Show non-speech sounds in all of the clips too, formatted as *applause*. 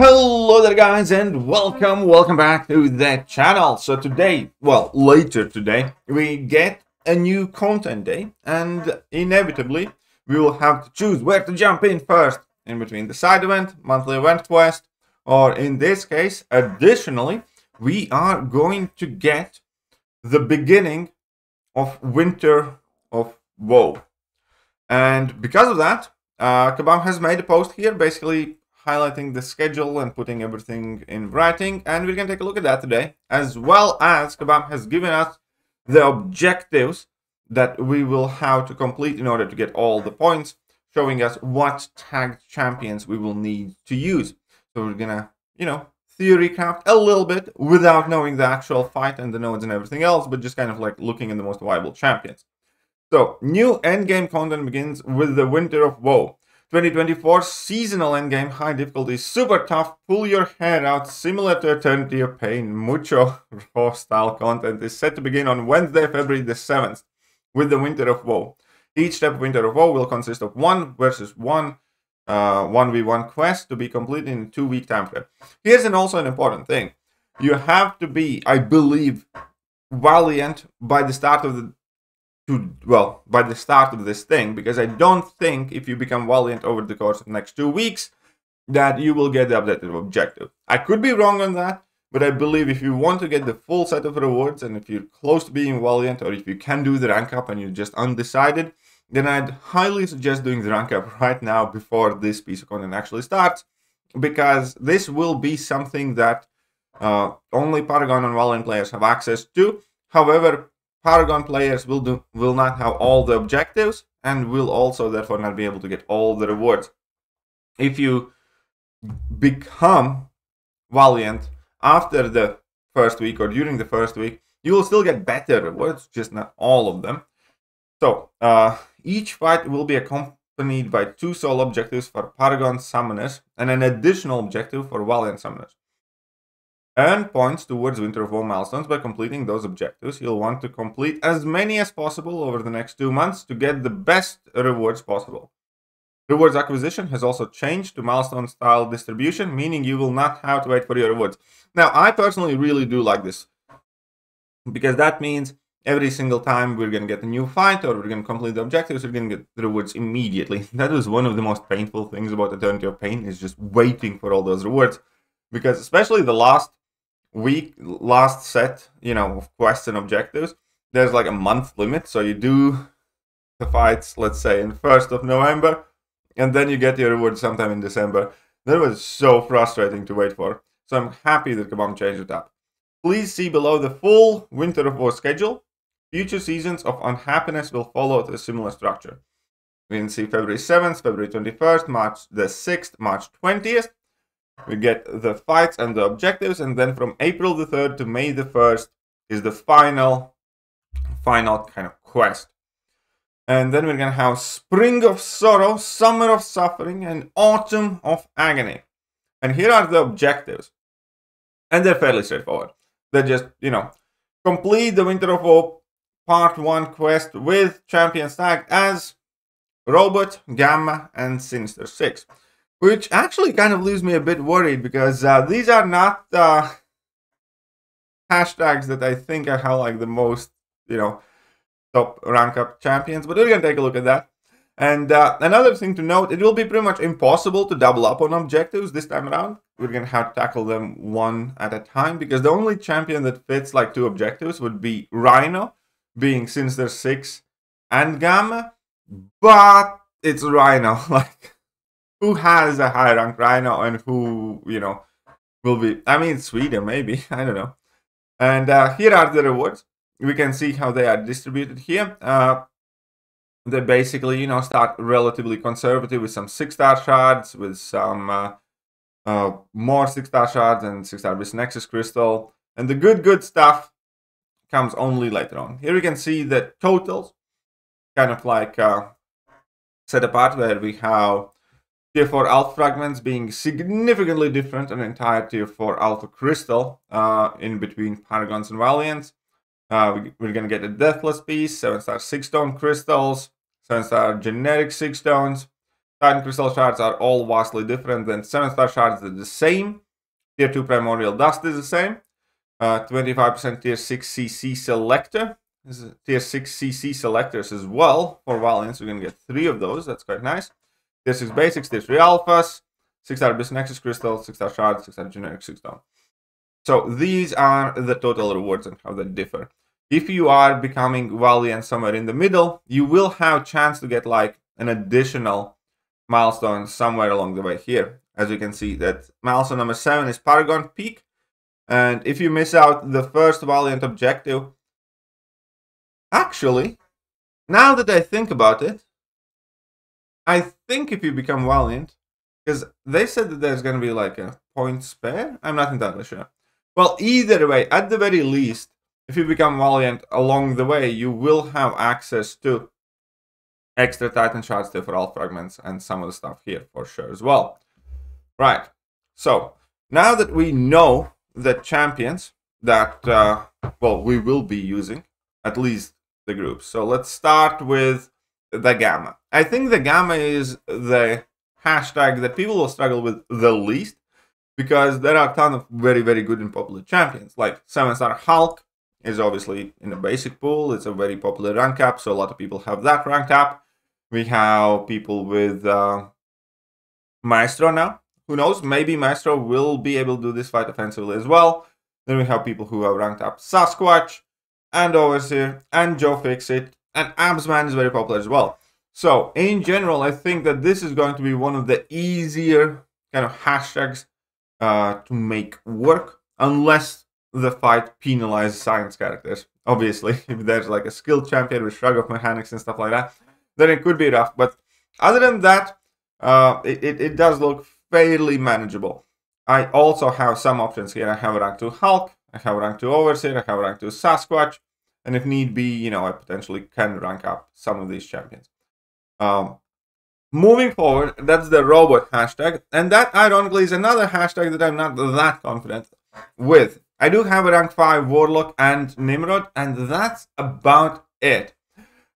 Hello there guys and welcome, welcome back to the channel. So today, well later today, we get a new content day and inevitably we will have to choose where to jump in first in between the side event, monthly event quest, or in this case, additionally, we are going to get the beginning of Winter of Woe. And because of that, uh, Kabam has made a post here basically highlighting the schedule and putting everything in writing. And we're going to take a look at that today, as well as Kabam has given us the objectives that we will have to complete in order to get all the points, showing us what tagged champions we will need to use. So we're going to, you know, theory craft a little bit without knowing the actual fight and the nodes and everything else, but just kind of like looking at the most viable champions. So, new endgame content begins with the Winter of Woe. 2024 seasonal endgame high difficulty, super tough, pull your hair out, similar to Eternity of Pain, mucho *laughs* raw style content is set to begin on Wednesday, February the 7th with the Winter of Woe. Each step of Winter of Woe will consist of one versus one uh, 1v1 quest to be completed in a two week time frame. Here's an also an important thing. You have to be, I believe, valiant by the start of the to well by the start of this thing because I don't think if you become valiant over the course of the next two weeks that you will get the updated objective. I could be wrong on that, but I believe if you want to get the full set of rewards and if you're close to being valiant or if you can do the rank up and you're just undecided, then I'd highly suggest doing the rank up *laughs* right now before this piece of content actually starts because this will be something that uh, only Paragon and Valiant players have access to. However, Paragon players will do will not have all the objectives and will also therefore not be able to get all the rewards. If you become Valiant after the first week or during the first week, you will still get better rewards, just not all of them. So uh, each fight will be accompanied by two sole objectives for Paragon summoners and an additional objective for Valiant summoners. Earn points towards Winter of Woe milestones by completing those objectives. You'll want to complete as many as possible over the next two months to get the best rewards possible. Rewards acquisition has also changed to milestone style distribution, meaning you will not have to wait for your rewards. Now, I personally really do like this because that means every single time we're going to get a new fight or we're going to complete the objectives, we're going to get the rewards immediately. *laughs* That is one of the most painful things about Eternity of Pain is just waiting for all those rewards because especially the last week last set, you know, of quests and objectives, there's like a month limit. So you do the fights, let's say, in first of November, and then you get your reward sometime in December. That was so frustrating to wait for. So I'm happy that Kabam changed it up. Please see below the full Winter of Woe schedule. Future seasons of unhappiness will follow a similar structure. We can see February 7th, February 21st, March the 6th, March 20th, we get the fights and the objectives, and then from April the 3rd to May the 1st is the final, final kind of quest. And then we're gonna have Spring of Sorrow, Summer of Suffering, and Autumn of Agony. And here are the objectives. And they're fairly straightforward. They're just, you know, complete the Winter of Woe Part 1 quest with champions tagged as Robot, Gamma, and Sinister 6 which actually kind of leaves me a bit worried because uh, these are not uh, hashtags that I think I have like the most, you know, top rank up champions. But we're gonna take a look at that. And uh, another thing to note, it will be pretty much impossible to double up on objectives this time around. We're gonna have to tackle them one at a time because the only champion that fits like two objectives would be Rhino, being Sinister Six and Gamma, but it's Rhino, *laughs* like who has a high rank rhino and who you know will be i mean sweden maybe *laughs* i don't know. And uh, here are the rewards. We can see how they are distributed here. Uh, they basically you know start relatively conservative with some six star shards with some uh, uh, more six star shards and six star with nexus crystal. And the good good stuff comes only later on. Here we can see the totals kind of like uh, set apart where we have Tier 4 alpha fragments being significantly different an entire tier 4 alpha crystal uh, in between paragons and valiants. Uh, we, are going to get a deathless piece, 7 star 6 stone crystals, 7 star generic 6 stones, Titan Crystal Shards are all vastly different. Then 7 star shards are the same. Tier 2 Primordial Dust is the same. 25% uh, Tier 6 CC Selector. Tier 6 CC Selectors as well for Valiants. We're going to get three of those. That's quite nice. Tier 6 Basics, Tier 3 Alphas, 6 star Abyss Nexus Crystal, 6 star Shard, 6 star Generic 6 Stone. So these are the total rewards and how they differ. If you are becoming Valiant somewhere in the middle, you will have a chance to get like an additional milestone somewhere along the way here. As you can see that milestone number 7 is Paragon Peak. And if you miss out the first Valiant objective, actually, now that I think about it, I think if you become Valiant, because they said that there's going to be like a point spare. I'm not entirely sure. Well, either way, at the very least, if you become Valiant along the way, you will have access to extra Titan shards for all fragments and some of the stuff here for sure as well. Right. So now that we know the champions that uh, well we will be using, at least the groups. So let's start with the gamma. I think the gamma is the hashtag that people will struggle with the least because there are a ton of very very good and popular champions like seven star Hulk is obviously in the basic pool. It's a very popular rank cap, so a lot of people have that rank cap. We have people with uh, Maestro now. Who knows? Maybe Maestro will be able to do this fight offensively as well. Then we have people who have ranked up Sasquatch and Overseer and Joe Fixit and Absman is very popular as well. So in general, I think that this is going to be one of the easier kind of hashtags uh, to make work, unless the fight penalizes science characters. Obviously, *laughs* if there's like a skilled champion with shrug of mechanics and stuff like that, then it could be rough. But other than that, uh, it, it, it does look fairly manageable. I also have some options here. I have rank 2 Hulk, I have rank 2 Overseer, I have rank 2 Sasquatch, and if need be, you know, I potentially can rank up some of these champions. Um, moving forward, that's the robot hashtag, and that ironically is another hashtag that I'm not that confident with. I do have a rank 5 Warlock and Nimrod, and that's about it.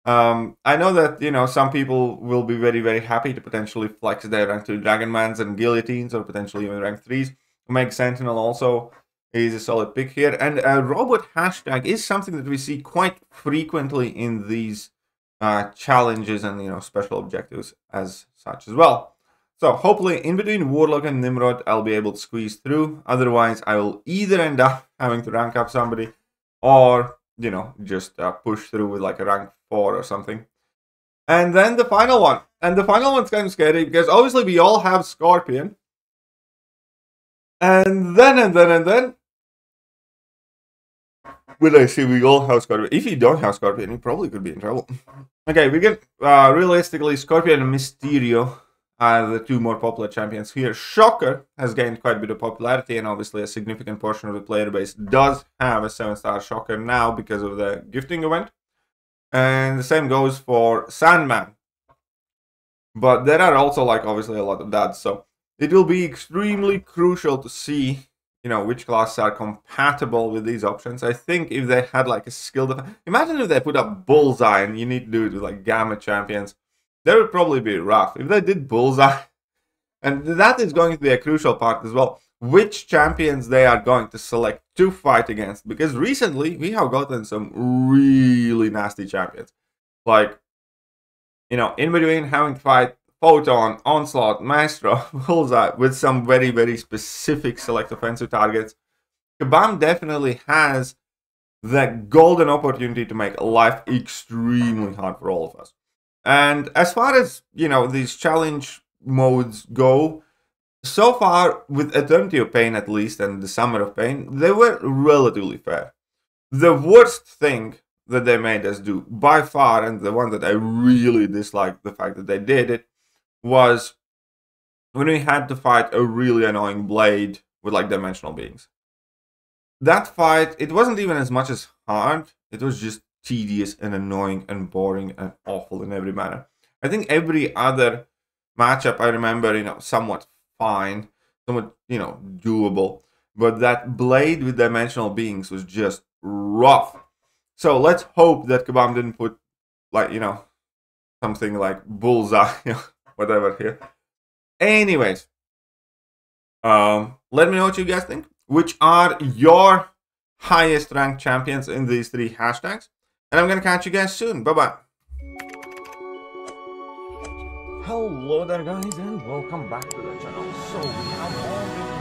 Um, I know that you know some people will be very very happy to potentially flex their rank two Dragonmans and Guillotines, or potentially even rank threes. Meg Sentinel also is a solid pick here, and a robot hashtag is something that we see quite frequently in these uh, challenges and you know special objectives as such as well. So hopefully in between Warlock and Nimrod, I'll be able to squeeze through. Otherwise, I will either end up *laughs* having to rank up somebody, or you know just uh, push through with like a rank four or something. And then the final one. And the final one's kind of scary because obviously we all have Scorpion. And then, and then, and then. Will I say we all have Scorpion? If you don't have Scorpion, you probably could be in trouble. Okay, we get uh, realistically Scorpion and Mysterio are the two more popular champions here. Shocker has gained quite a bit of popularity, and obviously a significant portion of the player base does have a 7 star Shocker now because of the gifting event. And the same goes for Sandman. But there are also like obviously a lot of that. So it will be extremely crucial to see, you know, which classes are compatible with these options. I think if they had like a skill imagine if they put up bullseye and you need to do it with like gamma champions. That would probably be rough. If they did bullseye, *laughs* and that is going to be a crucial part as well which champions they are going to select to fight against because recently we have gotten some really nasty champions like you know in between having to fight photon onslaught maestro *laughs* bullseye with some very very specific select offensive targets kabam definitely has that golden opportunity to make life extremely hard for all of us and as far as you know these challenge modes go so far, with Eternity of Pain at least and the Summer of Pain, they were relatively fair. The worst thing that they made us do by far, and the one that I really dislike the fact that they did it, was when we had to fight a really annoying blade with like dimensional beings. That fight, it wasn't even as much as hard, it was just tedious and annoying and boring and awful in every manner. I think every other matchup I remember, you know, somewhat fine, somewhat, you know, doable. But that blade with dimensional beings was just rough. So let's hope that Kabam didn't put, like, you know, something like bullseye *laughs* whatever here. Anyways, um, let me know what you guys think. Which are your highest ranked champions in these three hashtags? And I'm gonna catch you guys soon. Bye bye. Hello there guys and welcome back to the channel. So we have all